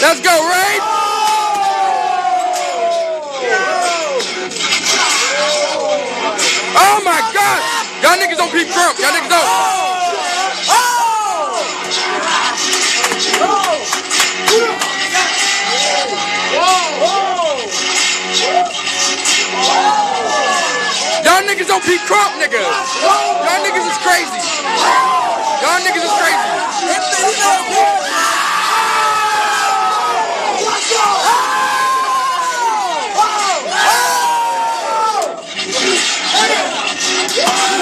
Let's go. Ray. Oh my God. Y'all niggas don't peep Krump. Y'all niggas don't. niggas don't beat Krump niggas. Y'all niggas is crazy. Y'all niggas is crazy. Yeah!